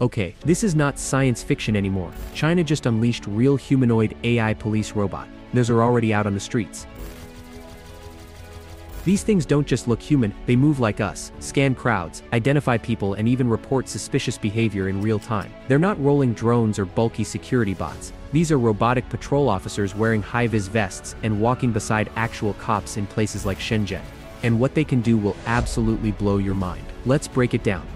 Okay, this is not science fiction anymore. China just unleashed real humanoid AI police robot. Those are already out on the streets. These things don't just look human, they move like us, scan crowds, identify people and even report suspicious behavior in real time. They're not rolling drones or bulky security bots. These are robotic patrol officers wearing high-vis vests and walking beside actual cops in places like Shenzhen. And what they can do will absolutely blow your mind. Let's break it down.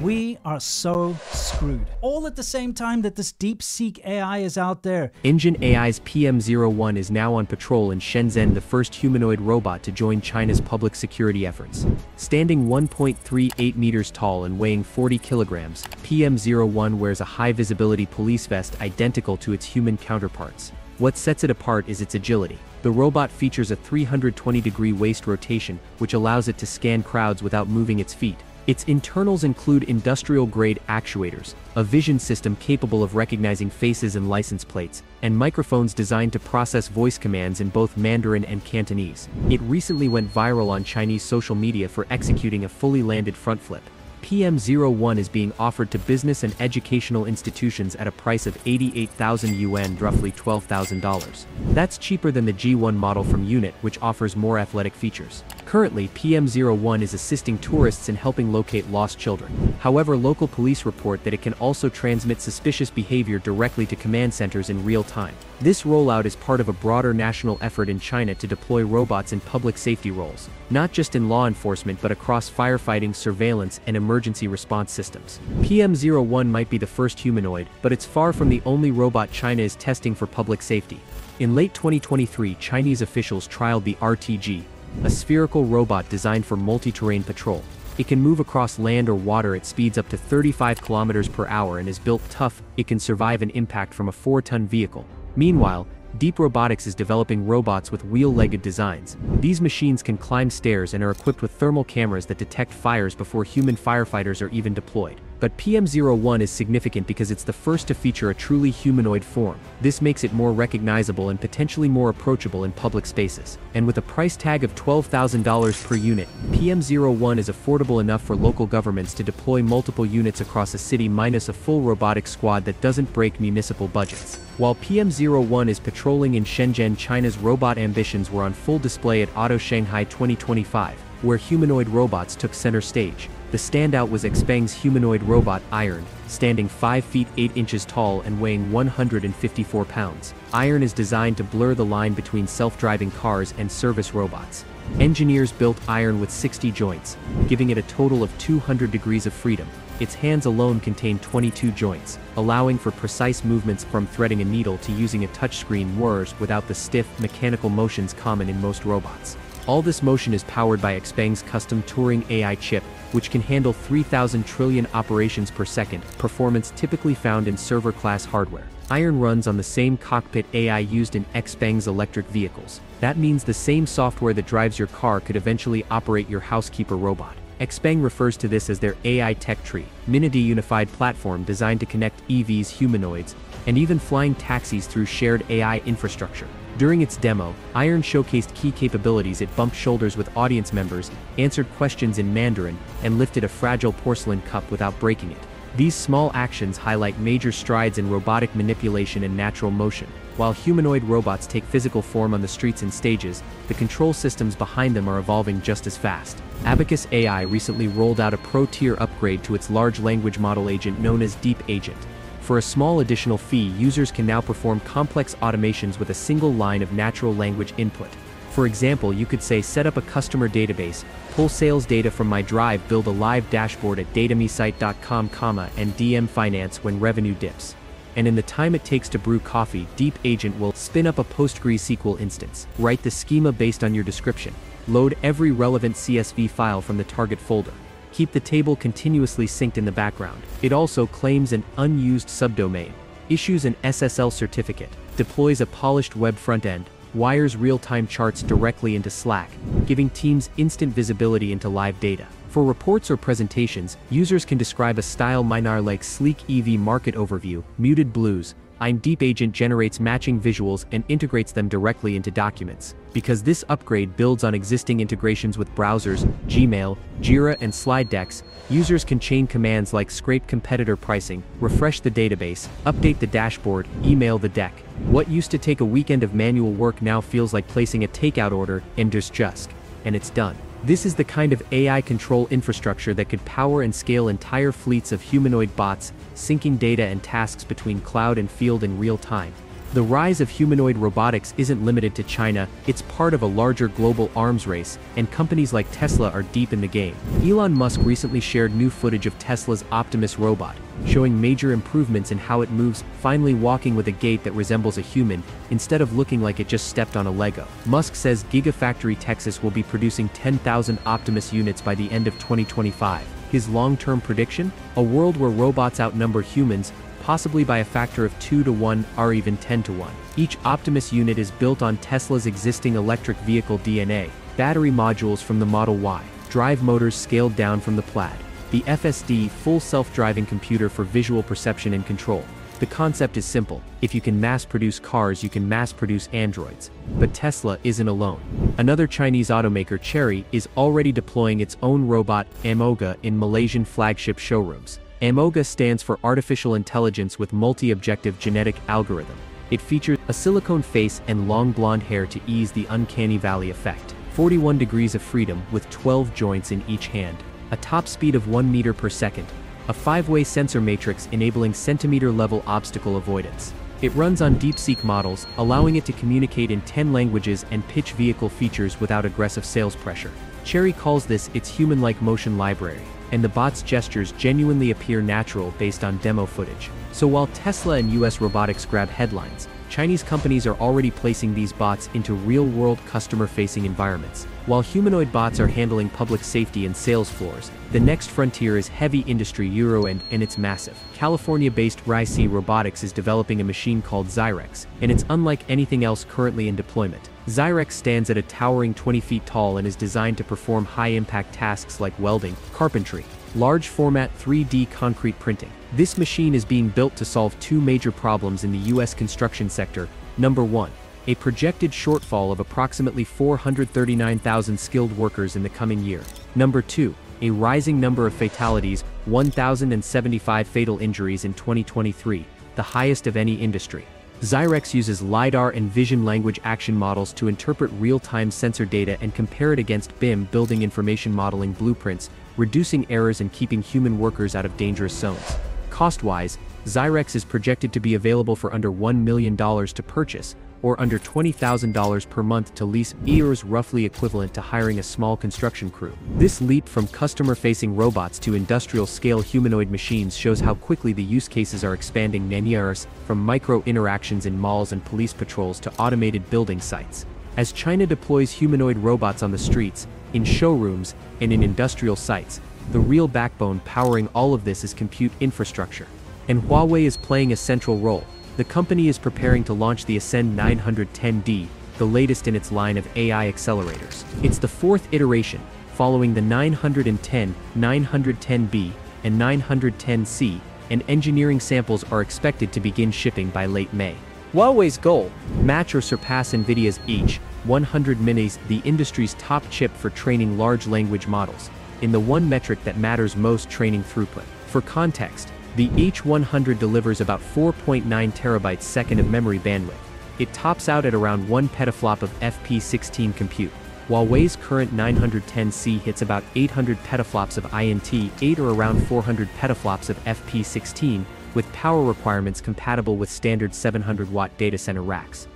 We are so screwed. All at the same time that this DeepSeek AI is out there. Engine AI's PM01 is now on patrol in Shenzhen, the first humanoid robot to join China's public security efforts. Standing 1.38 meters tall and weighing 40 kilograms, PM01 wears a high-visibility police vest identical to its human counterparts. What sets it apart is its agility. The robot features a 320-degree waist rotation, which allows it to scan crowds without moving its feet. Its internals include industrial-grade actuators, a vision system capable of recognizing faces and license plates, and microphones designed to process voice commands in both Mandarin and Cantonese. It recently went viral on Chinese social media for executing a fully landed front flip. PM01 is being offered to business and educational institutions at a price of 88,000 yuan roughly $12,000. That's cheaper than the G1 model from Unitree which offers more athletic features. Currently, PM01 is assisting tourists in helping locate lost children. However, local police report that it can also transmit suspicious behavior directly to command centers in real time. This rollout is part of a broader national effort in China to deploy robots in public safety roles, not just in law enforcement but across firefighting, surveillance, and emergency response systems. PM01 might be the first humanoid, but it's far from the only robot China is testing for public safety. In late 2023, Chinese officials trialed the RTG, a spherical robot designed for multi-terrain patrol. It can move across land or water at speeds up to 35 kilometers per hour and is built tough, it can survive an impact from a 4-ton vehicle. Meanwhile, Deep Robotics is developing robots with wheel-legged designs. These machines can climb stairs and are equipped with thermal cameras that detect fires before human firefighters are even deployed. But PM01 is significant because it's the first to feature a truly humanoid form. This makes it more recognizable and potentially more approachable in public spaces. And with a price tag of $12,000 per unit, PM01 is affordable enough for local governments to deploy multiple units across a city minus a full robotic squad that doesn't break municipal budgets. While PM01 is patrolling in Shenzhen, China's robot ambitions were on full display at Auto Shanghai 2025, where humanoid robots took center stage. The standout was XPeng's humanoid robot Iron, standing 5 feet 8 inches tall and weighing 154 pounds. Iron is designed to blur the line between self-driving cars and service robots. Engineers built Iron with 60 joints, giving it a total of 200 degrees of freedom. Its hands alone contain 22 joints, allowing for precise movements from threading a needle to using a touchscreen whirs without the stiff, mechanical motions common in most robots. All this motion is powered by XPeng's custom Turing AI chip, which can handle 3,000 trillion operations per second, performance typically found in server-class hardware. Iron runs on the same cockpit AI used in XPeng's electric vehicles. That means the same software that drives your car could eventually operate your housekeeper robot. XPeng refers to this as their AI tech tree, Minity unified platform designed to connect EVs humanoids, and even flying taxis through shared AI infrastructure. During its demo, Iron showcased key capabilities it bumped shoulders with audience members, answered questions in Mandarin, and lifted a fragile porcelain cup without breaking it. These small actions highlight major strides in robotic manipulation and natural motion. While humanoid robots take physical form on the streets and stages, the control systems behind them are evolving just as fast. Abacus AI recently rolled out a pro-tier upgrade to its large language model agent known as Deep Agent. For a small additional fee, users can now perform complex automations with a single line of natural language input. For example, you could say set up a customer database, pull sales data from my drive, build a live dashboard at datamesite.com, comma, and DM finance when revenue dips. And in the time it takes to brew coffee, Deep Agent will spin up a PostgreSQL instance, write the schema based on your description, load every relevant CSV file from the target folder, keep the table continuously synced in the background. It also claims an unused subdomain, issues an SSL certificate, deploys a polished web front-end, wires real-time charts directly into Slack, giving teams instant visibility into live data. For reports or presentations, users can describe a style minar like sleek EV market overview, muted blues, Deep Agent generates matching visuals and integrates them directly into documents. Because this upgrade builds on existing integrations with browsers, Gmail, Jira and slide decks, users can chain commands like scrape competitor pricing, refresh the database, update the dashboard, email the deck. What used to take a weekend of manual work now feels like placing a takeout order in just, and it's done. This is the kind of AI control infrastructure that could power and scale entire fleets of humanoid bots, syncing data and tasks between cloud and field in real time. The rise of humanoid robotics isn't limited to China, it's part of a larger global arms race, and companies like Tesla are deep in the game. Elon Musk recently shared new footage of Tesla's Optimus robot, showing major improvements in how it moves, finally walking with a gait that resembles a human, instead of looking like it just stepped on a Lego. Musk says Gigafactory Texas will be producing 10,000 Optimus units by the end of 2025. His long-term prediction? A world where robots outnumber humans, possibly by a factor of 2 to 1 or even 10 to 1. Each Optimus unit is built on Tesla's existing electric vehicle DNA, battery modules from the Model Y, drive motors scaled down from the Plaid, the FSD full self-driving computer for visual perception and control. The concept is simple, if you can mass-produce cars you can mass-produce androids. But Tesla isn't alone. Another Chinese automaker Chery is already deploying its own robot, AiMOGA in Malaysian flagship showrooms. AiMOGA stands for Artificial Intelligence with Multi-Objective Genetic Algorithm. It features a silicone face and long blonde hair to ease the uncanny valley effect. 41 degrees of freedom with 12 joints in each hand. A top speed of 1 meter per second. A five-way sensor matrix enabling centimeter-level obstacle avoidance. It runs on DeepSeek models, allowing it to communicate in 10 languages and pitch vehicle features without aggressive sales pressure. Chery calls this its human-like motion library and the bot's gestures genuinely appear natural based on demo footage. So while Tesla and US robotics grab headlines, Chinese companies are already placing these bots into real-world customer-facing environments. While humanoid bots are handling public safety and sales floors, the next frontier is heavy industry Euro and, it's massive. California-based RIC Robotics is developing a machine called Zyrex, and it's unlike anything else currently in deployment. Zyrex stands at a towering 20 feet tall and is designed to perform high-impact tasks like welding, carpentry, large-format 3D concrete printing. This machine is being built to solve two major problems in the U.S. construction sector. Number one, a projected shortfall of approximately 439,000 skilled workers in the coming year. Number two, a rising number of fatalities, 1,075 fatal injuries in 2023, the highest of any industry. Zyrex uses LiDAR and vision language action models to interpret real-time sensor data and compare it against BIM building information modeling blueprints, reducing errors and keeping human workers out of dangerous zones. Cost-wise, Zyrex is projected to be available for under $1 million to purchase, or under $20,000 per month to lease EARs roughly equivalent to hiring a small construction crew. This leap from customer-facing robots to industrial-scale humanoid machines shows how quickly the use cases are expanding Naniers from micro-interactions in malls and police patrols to automated building sites. As China deploys humanoid robots on the streets, in showrooms, and in industrial sites, the real backbone powering all of this is compute infrastructure. And Huawei is playing a central role, the company is preparing to launch the Ascend 910D, the latest in its line of AI accelerators. It's the fourth iteration, following the 910, 910B, and 910C, and engineering samples are expected to begin shipping by late May. Huawei's goal, match or surpass NVIDIA's H, 100 Minis, the industry's top chip for training large language models, in the one metric that matters most training throughput. For context, the H100 delivers about 4.9 terabytes second of memory bandwidth. It tops out at around 1 petaflop of FP16 compute. Huawei's current 910C hits about 800 petaflops of INT, 8 or around 400 petaflops of FP16, with power requirements compatible with standard 700-watt data center racks.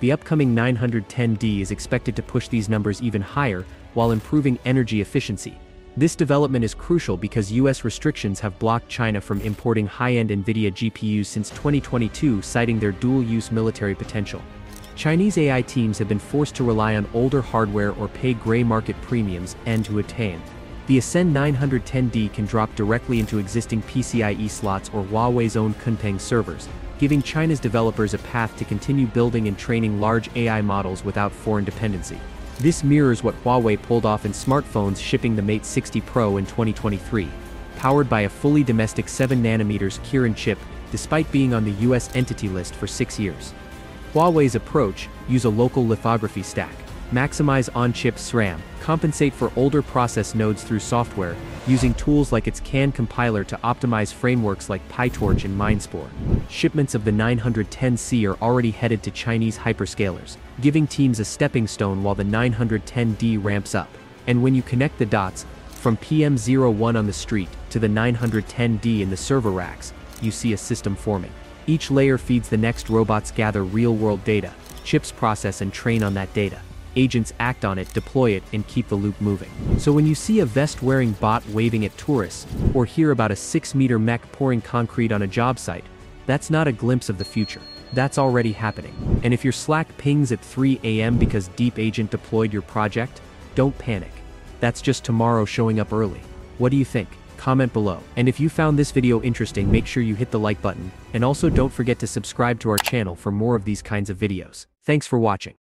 The upcoming 910D is expected to push these numbers even higher, while improving energy efficiency, this development is crucial because US restrictions have blocked China from importing high-end NVIDIA GPUs since 2022 citing their dual-use military potential. Chinese AI teams have been forced to rely on older hardware or pay gray market premiums and to attain. The Ascend 910D can drop directly into existing PCIe slots or Huawei's own Kunpeng servers, giving China's developers a path to continue building and training large AI models without foreign dependency. This mirrors what Huawei pulled off in smartphones shipping the Mate 60 Pro in 2023. Powered by a fully domestic 7nm Kirin chip, despite being on the US Entity List for six years. Huawei's approach, use a local lithography stack, maximize on-chip SRAM, compensate for older process nodes through software, using tools like its CANN compiler to optimize frameworks like PyTorch and Mindspore. Shipments of the 910C are already headed to Chinese hyperscalers, giving teams a stepping stone while the 910D ramps up. And when you connect the dots, from PM01 on the street to the 910D in the server racks, you see a system forming. Each layer feeds the next robots gather real-world data, chips process and train on that data. Agents act on it, deploy it, and keep the loop moving. So when you see a vest-wearing bot waving at tourists, or hear about a 6-meter mech pouring concrete on a job site, that's not a glimpse of the future. That's already happening. And if your Slack pings at 3 a.m. because Deep Agent deployed your project, don't panic. That's just tomorrow showing up early. What do you think? comment below. And if you found this video interesting make sure you hit the like button, and also don't forget to subscribe to our channel for more of these kinds of videos. Thanks for watching.